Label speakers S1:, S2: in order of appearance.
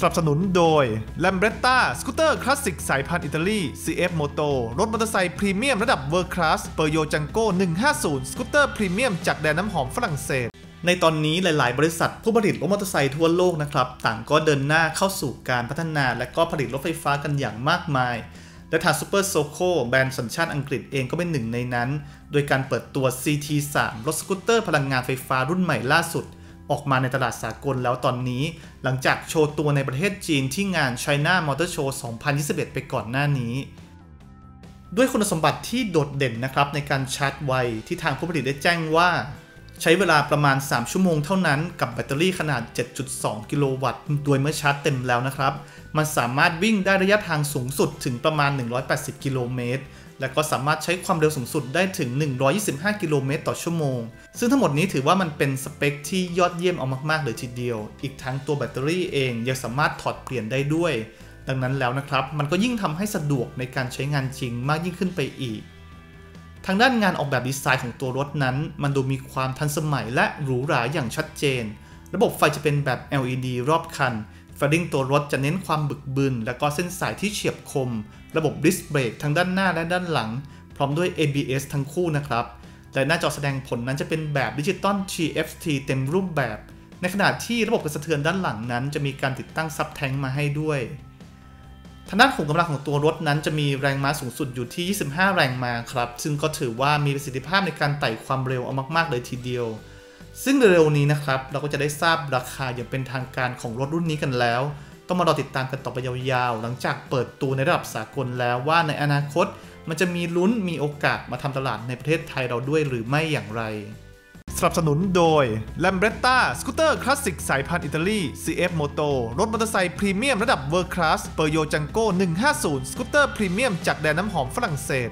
S1: สนับสนุนโดย l a m b r e t t a สกูตเตอร์คลาสสิกสายพันธุ์อิตาลี CF Moto รถมอเตอร์ไซค์พรีเมียมระดับ World Class Peugeot Django 150 สกูตเตอร์พรีเมียมจากแดนน้ำหอมฝรั่งเศสในตอนนี้หลาย ๆ บริษัทผู้ผลิตรถมอเตอร์ไซค์ทั่วโลกนะครับต่างก็เดินหน้าเข้าสู่การพัฒนาและก็ผลิตรถไฟฟ้ากันอย่างมากมาย และทาง Super Soco แบรนด์สัญชาติอังกฤษเองก็เป็นหนึ่งในนั้น โดยการเปิดตัว CT3 รถสกูตเตอร์พลังงานไฟฟ้ารุ่นใหม่ล่าสุด ออกมาในตลาดสากลแล้วตอนนี้ หลังจากโชว์ตัวในประเทศจีนที่งาน China Motor Show 2021 ไปก่อนหน้านี้ ด้วยคุณสมบัติที่โดดเด่นนะครับในการชาร์จไวที่ทางผู้ผลิตได้แจ้งว่า ใช้เวลาประมาณ 3 ชั่วโมงเท่านั้นกับแบตเตอรี่ขนาด 7.2 กิโลวัตต์โดยเมื่อชาร์จเต็มแล้วนะครับ มันสามารถวิ่งได้ระยะทางสูงสุดถึงประมาณ 180 กิโลเมตร และก็สามารถใช้ความเร็วสูงสุดได้ถึง 125 กิโลเมตรต่อชั่วโมง ซึ่งทั้งหมดนี้ถือว่ามันเป็นสเปคที่ยอดเยี่ยมเอามากๆเลยทีเดียว อีกทั้งตัวแบตเตอรี่เองยังสามารถถอดเปลี่ยนได้ด้วย ดังนั้นแล้วนะครับ มันก็ยิ่งทำให้สะดวกในการใช้งานจริงมากยิ่งขึ้นไปอีก ทางด้านงานออกแบบดีไซน์ของตัวรถนั้น มันดูมีความทันสมัยและหรูหราอย่างชัดเจน ระบบไฟจะเป็นแบบ LED รอบคัน แฟริ่งตัวรถจะเน้นความบึกบึน และก็เส้นสายที่เฉียบคม ระบบดิสเบรกทั้งด้านหน้าและด้านหลัง พร้อมด้วย ABS ทั้งคู่นะครับและหน้าจอแสดงผลนั้นจะเป็นแบบดิจิตอล TFT เต็มรูปแบบ ในขณะที่ระบบกระสะเทือนด้านหลังนั้น จะมีการติดตั้งซับแทงมาให้ด้วยทางด้านขุมกำลังของตัวรถนั้นจะมีแรงม้าสูงสุดอยู่ที่ 25 แรงม้าครับ ซึ่งก็ถือว่ามีประสิทธิภาพในการไต่ความเร็วเอามาก ๆ เลยทีเดียว ซึ่งเร็วๆนี้นะครับ เราก็จะได้ทราบราคาอย่างเป็นทางการของรถรุ่นนี้กันแล้ว ต้องมารอติดตามกันต่อไปยาวๆ หลังจากเปิดตัวในระดับสากลแล้วว่าในอนาคต มันจะมีลุ้นมีโอกาสมาทำตลาดในประเทศไทยเราด้วยหรือไม่อย่างไร สนับสนุนโดย l a m b r e t t a สกูตเตอร์คลาสสิกสายพันธุ์อิตาลี CF Moto รถมอเตอร์ไซค์พรีเมียมระดับ World Class Peugeot Django 150 สกูตเตอร์พรีเมียมจากแดนน้ำหอมฝรั่งเศส